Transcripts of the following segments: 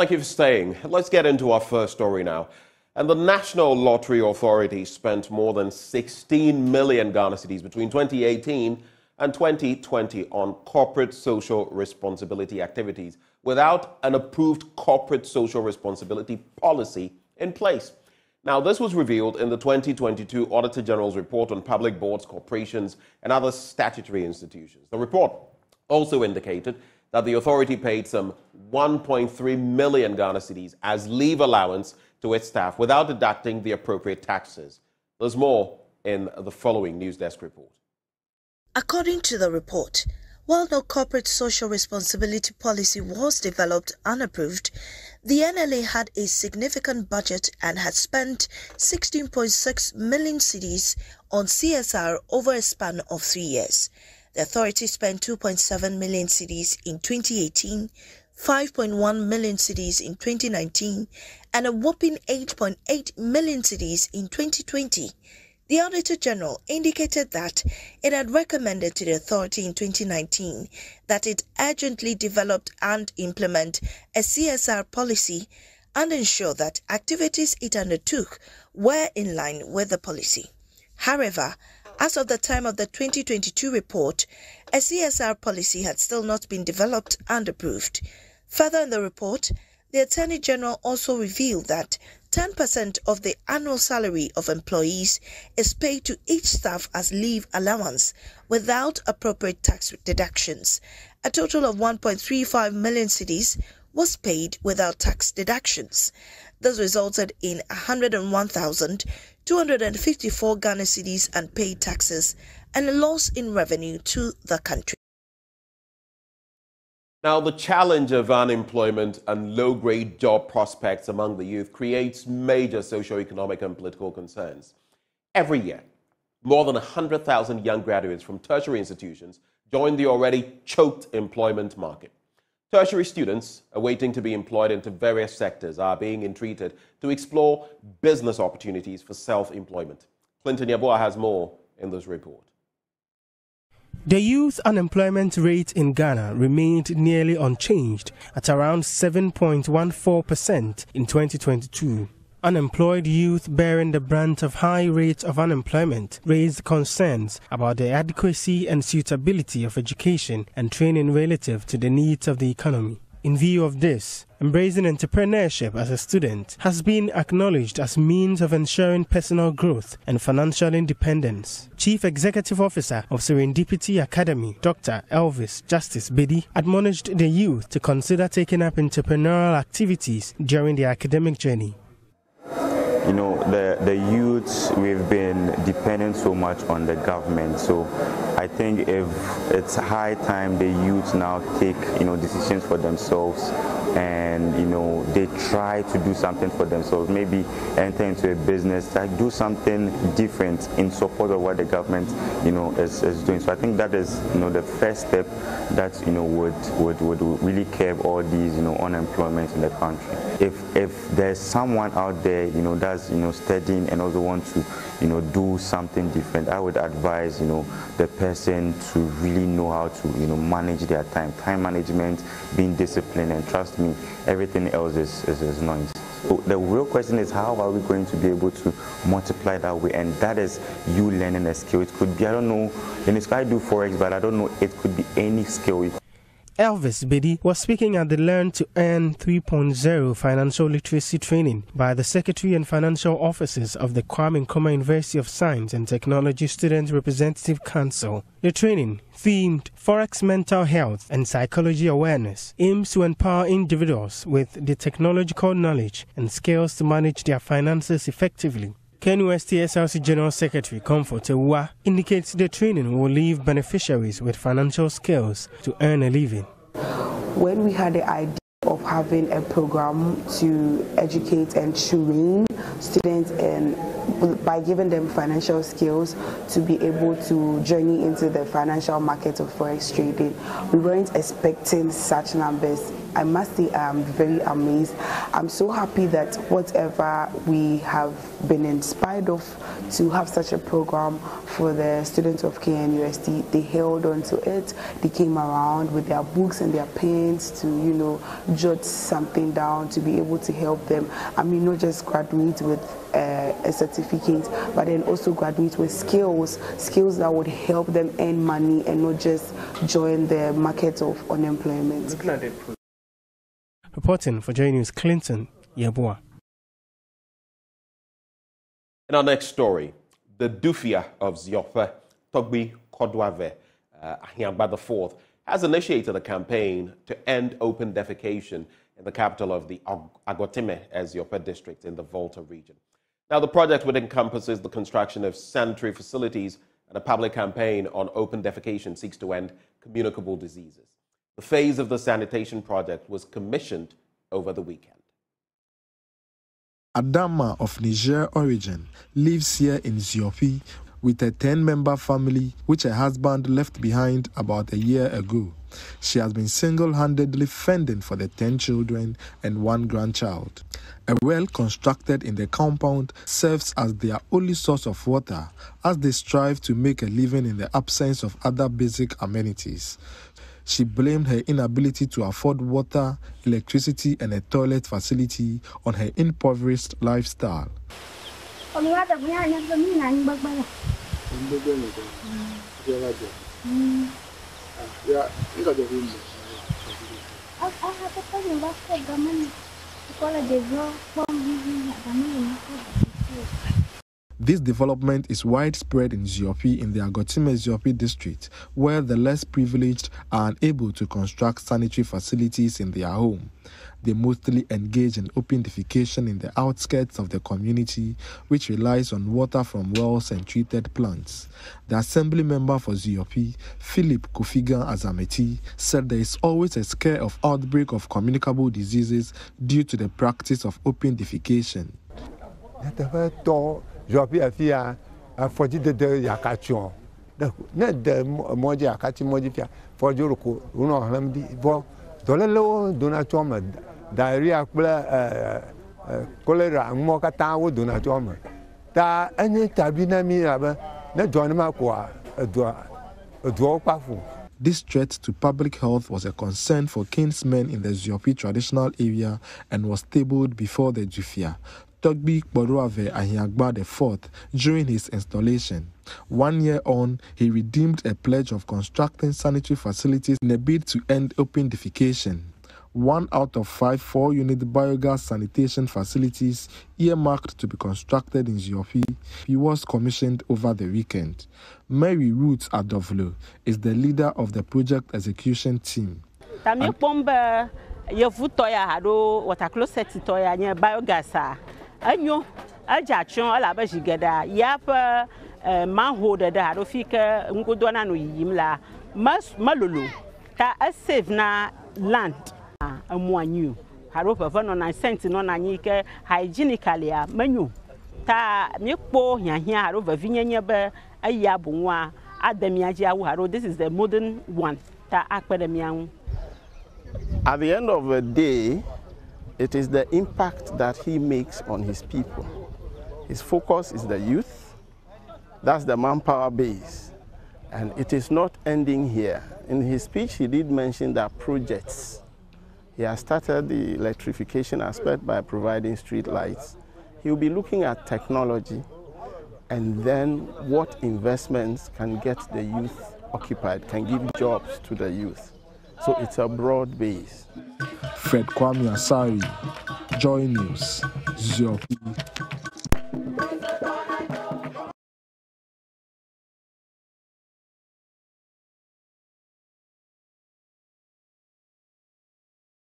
Thank you for staying. Let's get into our first story now. And the National Lottery Authority spent more than 16 million Ghana cedis between 2018 and 2020 on corporate social responsibility activities without an approved corporate social responsibility policy in place. Now, this was revealed in the 2022 Auditor General's report on public boards, corporations, and other statutory institutions. The report also indicated that the authority paid some 1.3 million Ghana cedis as leave allowance to its staff without deducting the appropriate taxes. There's more in the following News Desk report. According to the report, while no corporate social responsibility policy was developed and approved, the NLA had a significant budget and had spent 16.6 million cedis on CSR over a span of three years. The authority spent 2.7 million cedis in 2018, 5.1 million cedis in 2019, and a whopping 8.8 million cedis in 2020. The Auditor General indicated that it had recommended to the authority in 2019 that it urgently develop and implement a CSR policy and ensure that activities it undertook were in line with the policy. However, as of the time of the 2022 report, a CSR policy had still not been developed and approved. Further in the report, the Attorney General also revealed that 10% of the annual salary of employees is paid to each staff as leave allowance without appropriate tax deductions. A total of 1.35 million cedis was paid without tax deductions. This resulted in 101,254 Ghana cedis unpaid taxes and a loss in revenue to the country. Now, the challenge of unemployment and low grade job prospects among the youth creates major socio-economic and political concerns. Every year, more than 100,000 young graduates from tertiary institutions join the already choked employment market. Tertiary students awaiting to be employed into various sectors are being entreated to explore business opportunities for self employment. Clinton Yeboah has more in this report. The youth unemployment rate in Ghana remained nearly unchanged at around 7.14% in 2022. Unemployed youth bearing the brunt of high rates of unemployment raised concerns about the adequacy and suitability of education and training relative to the needs of the economy. In view of this, embracing entrepreneurship as a student has been acknowledged as means of ensuring personal growth and financial independence. Chief Executive Officer of Serendipity Academy, Dr. Elvis Justice Biddy, admonished the youth to consider taking up entrepreneurial activities during their academic journey you know, the, the youths, we've been dependent so much on the government. So I think if it's high time the youths now take, you know, decisions for themselves and, you know, they try to do something for themselves, maybe enter into a business, like do something different in support of what the government, you know, is, is doing. So I think that is, you know, the first step that, you know, would, would, would really curb all these, you know, unemployment in the country. If, if there's someone out there, you know, that's you know studying and also want to you know do something different, I would advise you know the person to really know how to you know manage their time, time management, being disciplined, and trust me, everything else is is, is noise. So the real question is how are we going to be able to multiply that way? And that is you learning a skill. It could be, I don't know, in this I do Forex, but I don't know, it could be any skill. Elvis Bedi was speaking at the Learn to Earn 3.0 financial literacy training by the Secretary and Financial Officers of the Kwame Nkrumah University of Science and Technology Student Representative Council. The training, themed Forex Mental Health and Psychology Awareness, aims to empower individuals with the technological knowledge and skills to manage their finances effectively. KNUST SRC General Secretary Comfort Ewua indicates the training will leave beneficiaries with financial skills to earn a living. When we had the idea of having a program to educate and train students and by giving them financial skills to be able to journey into the financial market of forex trading. We weren't expecting such numbers I must say I'm very amazed. I'm so happy that whatever we have been inspired of to have such a program for the students of KNUST, they held on to it. They came around with their books and their pens to, you know, jot something down to be able to help them. I mean, not just graduate with uh, a certificate, but then also graduate with skills, skills that would help them earn money and not just join the market of unemployment. Reporting for Joy News, Clinton Yeboah. In our next story, the Dufia of Ziope, Togbi Kodwave, uh, Ahiagba IV, has initiated a campaign to end open defecation in the capital of the Agotime Eziope district in the Volta region. Now, the project, which encompasses the construction of sanitary facilities and a public campaign on open defecation, seeks to end communicable diseases. The phase of the sanitation project was commissioned over the weekend. Adama of Niger origin lives here in Ziopi with a 10 member family which her husband left behind about a year ago. She has been single handedly fending for the 10 children and one grandchild. A well constructed in the compound serves as their only source of water as they strive to make a living in the absence of other basic amenities. She blamed her inability to afford water, electricity, and a toilet facility on her impoverished lifestyle. This development is widespread in Ziopi in the Agotime Ziopi district, where the less privileged are unable to construct sanitary facilities in their home. They mostly engage in open defecation in the outskirts of the community, which relies on water from wells and treated plants. The assembly member for Ziopi, Philip Kofigan Azameti, said there is always a scare of outbreak of communicable diseases due to the practice of open defecation. Zɔpi afi ya afɔdzi dede yaka tsyɔ ne de mɔdzi akati mɔdzi fia fɔdzi roko wonɔ xlẽm di vɔ dɔlélewo dona tso me diarrhea kple kolera ŋumɔ katã wo dona tso me ta enye tabi na mi abe ne dzɔ ne ma koa edua eduawo kpafu. This threat to public health was a concern for kinsmen in the Ziopi traditional area and was tabled before the Jufia. Togbi Kporuave Ahiagba IV during his installation. One year on, he redeemed a pledge of constructing sanitary facilities in a bid to end open defecation. One out of five four unit biogas sanitation facilities earmarked to be constructed in Ziopi was commissioned over the weekend. Mary Roots Adovlo is the leader of the project execution team. Enyo edze atsyɔ elabe zi geɖea ya ƒe e, manhole ɖe alo fi ke ŋgodoa nanɔ yiyim la. Melolo ta esave na land. Emu anyi o alo ʋeʋẽ nɔna sent nɔna anyi ke hygienicallia menyo ta míekpɔ hiahiã alo vevinyenye be eya boŋua ade mia dzi awu alo this is the modern one. Ta akpe ɖe mia ŋu. At the end of the day, it is the impact that he makes on his people. His focus is the youth, that's the manpower base. And it is not ending here. In his speech, he did mention that projects. He has started the electrification aspect by providing street lights. He will be looking at technology and then what investments can get the youth occupied, can give jobs to the youth. So it's a broad base. Fred Kwame Asare, Joy News, Ziopi.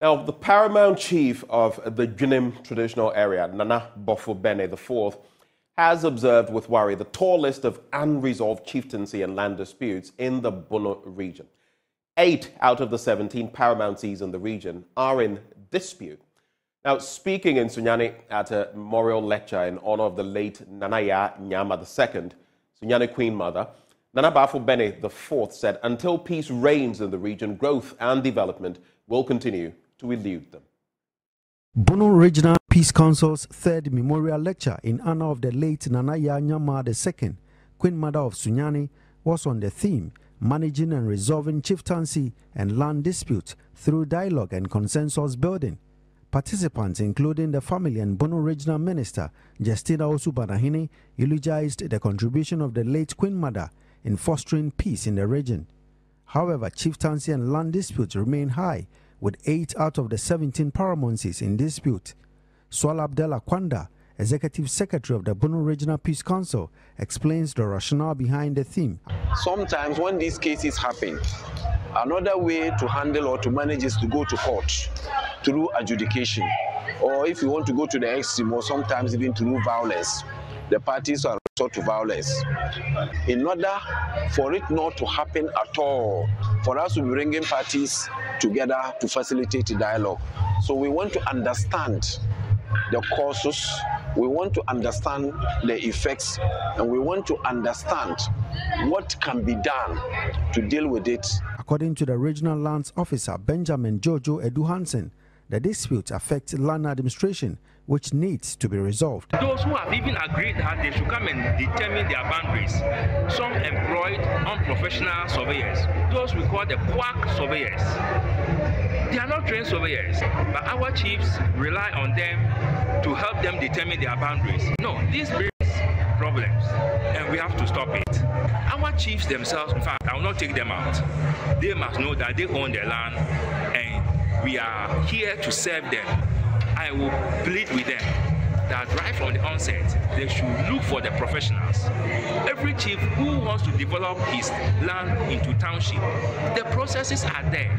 Now, the paramount chief of the Dwinim traditional area, Nana Bofo Bene IV, has observed with worry the tall list of unresolved chieftaincy and land disputes in the Bono region. Eight out of the 17 paramount paramountcies in the region are in dispute. Now, speaking in Sunyani at a memorial lecture in honor of the late Nana Yaa Nyama II, Sunyani Queen Mother, Nana Bafo Bene IV said, until peace reigns in the region, growth and development will continue to elude them. Bono Regional Peace Council's third memorial lecture in honor of the late Nana Yaa Nyama II, Queen Mother of Sunyani, was on the theme Managing and Resolving Chieftaincy and Land disputes through Dialogue and Consensus Building. Participants, including the family and Bono Regional Minister Justina Owusu-Banahene, eulogized the contribution of the late Queen Mother in fostering peace in the region. However, chieftaincy and land disputes remain high with 8 out of the 17 paramountcies in dispute. Swal Abdel Kwanda, Executive Secretary of the Bono Regional Peace Council, explains the rationale behind the theme. Sometimes when these cases happen, another way to handle or to manage is to go to court through adjudication. Or if you want to go to the extreme, or sometimes even through violence, the parties are resort to violence. In order for it not to happen at all, for us to be bringing parties together to facilitate dialogue. So we want to understand the causes, we want to understand the effects, and we want to understand what can be done to deal with it. According to the regional lands officer Benjamin Jojo Edu Hansen, the dispute affects land administration, which needs to be resolved. Those who have even agreed that they should come and determine their boundaries, some employed unprofessional surveyors, those we call the quack surveyors. They are not trained surveyors, but our chiefs rely on them to help them determine their boundaries. No, this brings problems, and we have to stop it. Our chiefs themselves, in fact, I will not take them out. They must know that they own their land, and we are here to serve them. I will plead with them that right from the onset, they should look for the professionals. Every chief who wants to develop his land into township, the processes are there.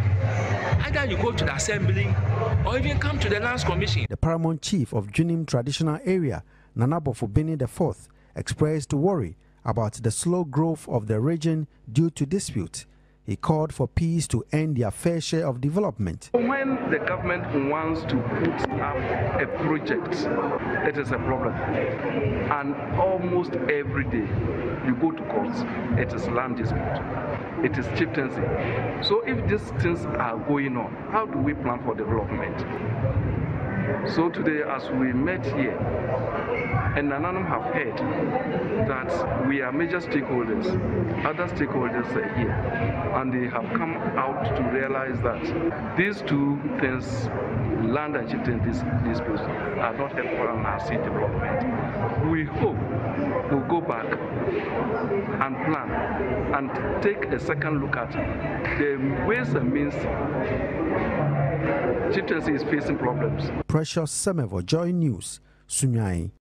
Either you go to the assembly or even come to the lands commission. The paramount chief of Junim traditional area, Nanabofo Bini IV, expressed worry about the slow growth of the region due to dispute. He called for peace to end their fair share of development. When the government wants to put up a project, it is a problem. And almost every day you go to courts, it is land dispute, it is chieftaincy. So if these things are going on, how do we plan for development? So today, as we met here, and Nananom have heard that we are major stakeholders, other stakeholders are here, and they have come out to realize that these two things, land and chieftain disputes, are not helpful in our city development. We hope we'll go back and plan and take a second look at the ways and means chieftaincy is facing problems. Precious Semevo, Joy News, Sunyani.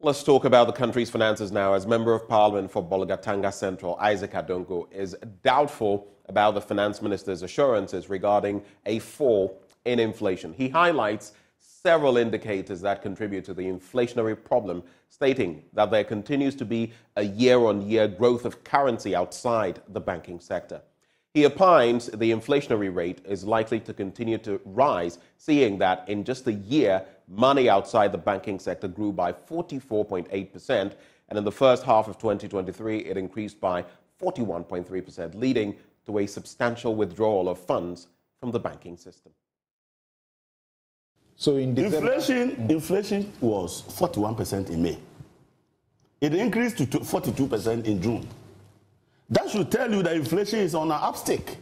Let's talk about the country's finances now. As Member of Parliament for Bolgatanga Central, Isaac Adongo, is doubtful about the Finance Minister's assurances regarding a fall in inflation. He highlights several indicators that contribute to the inflationary problem, stating that there continues to be a year on year growth of currency outside the banking sector. He opines the inflationary rate is likely to continue to rise, seeing that in just a year, money outside the banking sector grew by 44.8%, and in the first half of 2023, it increased by 41.3%, leading to a substantial withdrawal of funds from the banking system. So in December, inflation, inflation was 41% in May. It increased to 42% in June. That should tell you that inflation is on an upstick.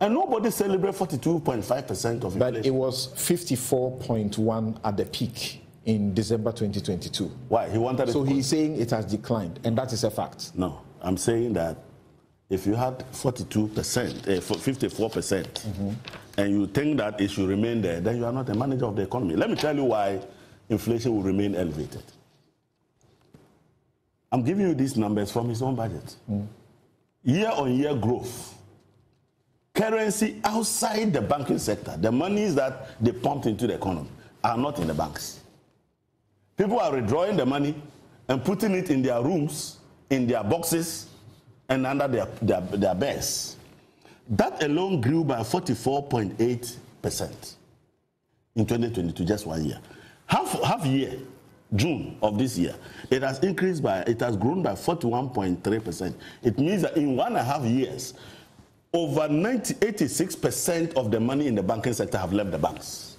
And nobody celebrates 42.5% of inflation. But it was 54.1 at the peak in December 2022. Why? He wanted So he's saying it has declined, and that is a fact. No, I'm saying that if you had 42%, uh, 54%, percent mm-hmm. and you think that it should remain there, then you are not a manager of the economy. Let me tell you why inflation will remain elevated. I'm giving you these numbers from his own budget. Year on year growth. Currency outside the banking sector, the monies that they pumped into the economy, are not in the banks. People are withdrawing the money and putting it in their rooms, in their boxes, and under their, their, their beds. That alone grew by 44.8% in 2022, just one year. Half, half year, June of this year, it has increased by, it has grown by 41.3%. It means that in one and a half years, over 90, 86% of the money in the banking sector have left the banks.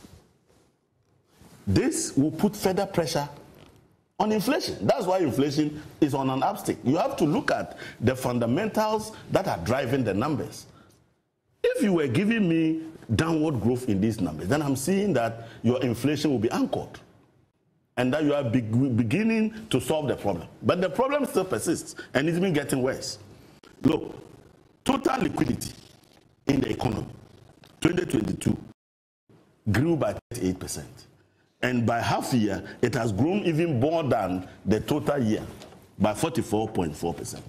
This will put further pressure on inflation. That's why inflation is on an upstick. You have to look at the fundamentals that are driving the numbers. If you were giving me downward growth in these numbers, then I'm seeing that your inflation will be anchored and that you are be beginning to solve the problem. But the problem still persists and it's been getting worse. Look, total liquidity in the economy, 2022, grew by 38%. And by half year, it has grown even more than the total year by 44.4%.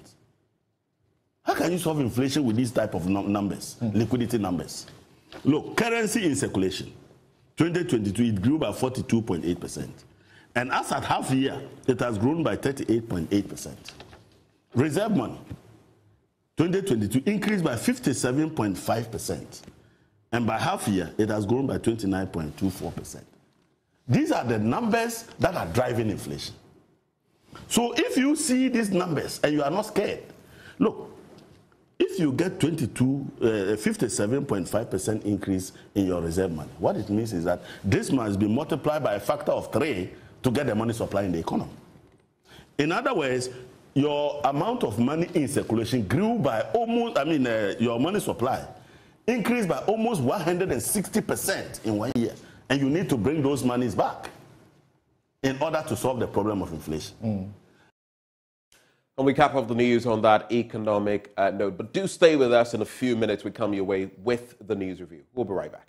How can you solve inflation with these type of numbers, mm. liquidity numbers? Look, currency in circulation, 2022, it grew by 42.8%. And as at half year, it has grown by 38.8%. Reserve money, 2022, increased by 57.5%. And by half year, it has grown by 29.24%. These are the numbers that are driving inflation. So if you see these numbers and you are not scared, look, if you get 22, uh, 57.5% increase in your reserve money, what it means is that this must be multiplied by a factor of three to get the money supply in the economy. In other words, your amount of money in circulation grew by almost, I mean, uh, your money supply increased by almost 160% in one year and you need to bring those monies back in order to solve the problem of inflation. Mm. And we cap off the news on that economic uh, note. But do stay with us in a few minutes. We come your way with the news review. We'll be right back.